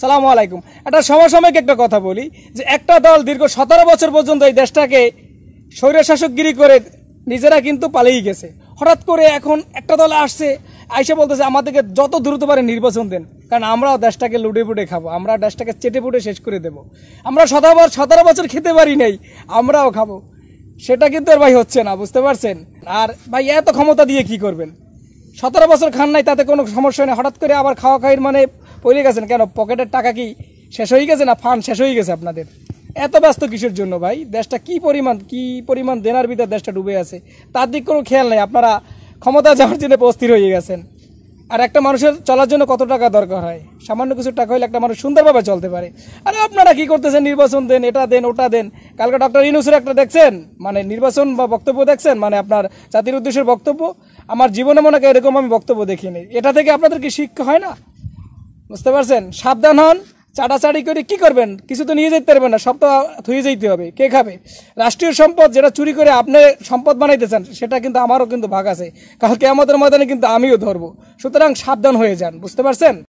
সালাম আলাইকুম। একটা সমসাময়িক একটা কথা বলি, যে একটা দল দীর্ঘ সতেরো বছর পর্যন্ত এই দেশটাকে স্বৈরশাসকগিরি করে নিজেরা কিন্তু পালিয়ে গেছে। হঠাৎ করে এখন একটা দল আসছে, আইসা বলতেছে, আমাদেরকে যত দ্রুত পারে নির্বাচন দেন, কারণ আমরাও দেশটাকে লুটে পুটে খাব, আমরা দেশটাকে চেটে পুটে শেষ করে দেবো। আমরা সতেরো সতেরো বছর খেতে পারি নাই, আমরাও খাব। সেটা কিন্তু আর ভাই হচ্ছে না, বুঝতে পারছেন? আর ভাই, এত ক্ষমতা দিয়ে কি করবেন? সতেরো বছর খান নাই, তাতে কোনো সমস্যা নেই হঠাৎ করে আবার খাওয়া খাওয়ির মানে পড়ে গেছেন কেন? পকেটের টাকা কি শেষ হয়ে গেছে না ফান্ড শেষ হয়ে গেছে আপনাদের? এত ব্যস্ত কিসের জন্য ভাই? দেশটা কি পরিমাণ কি পরিমাণ দেনার ভিতর দেশটা ডুবে আছে? তার দিক কোনো খেয়াল নেই। আপনারা ক্ষমতা যাওয়ার জন্য অস্থির হয়ে গেছেন। আর একটা মানুষের চলার জন্য কত টাকা দরকার হয়? সামান্য কিছু টাকা হলে একটা মানুষ সুন্দরভাবে চলতে পারে। আর আপনারা কি করতেছেন? নির্বাচন দেন, এটা দেন, ওটা দেন। কালকে ডক্টর ইনুসের একটা দেখছেন? মানে নির্বাচন বা বক্তব্য দেখছেন? মানে আপনার জাতির উদ্দেশ্যের বক্তব্য? আমার জীবনে মনে হয় এরকম আমি বক্তব্য দেখিনি। এটা থেকে আপনাদের কি শিক্ষা হয় না? বুঝতে পারছেন? সাবধান হন। চাটাচাড়ি করে কি করবেন? কিছু তো নিয়ে যেতে পারবেন না, সব তো থুয়ে যেতে হবে। কে খাবে? রাষ্ট্রীয় সম্পদ যেটা চুরি করে আপনি সম্পদ বানাইতেছেন, সেটা কিন্তু আমারও কিন্তু ভাগ আছে। কালকে আমাদের ময়দানে কিন্তু আমিও ধরবো। সুতরাং সাবধান হয়ে যান, বুঝতে পারছেন?